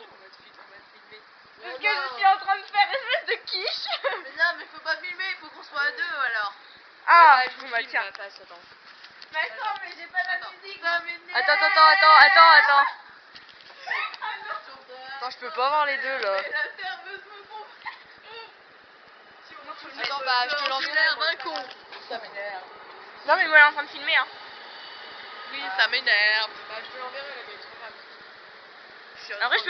On va te filmer, on va. Parce que je suis en train de faire espèce de quiche. Mais non, mais faut pas filmer, il faut qu'on soit à deux alors. Ah, Ouais, bah, je vous bah tiens. attends. Mais attends, mais j'ai pas la Attends. musique. Attends, attends, attends, attends, attends. Ah, attends, Attends, je peux pas voir les deux là. La serveuse me comprend. Attends, bah, je te J'ai l'enverrai, d'un con. Ça m'énerve. Non, mais moi, elle est en train de filmer, hein. Oui, ça m'énerve. Bah, je te l'enverrai la En vrai, je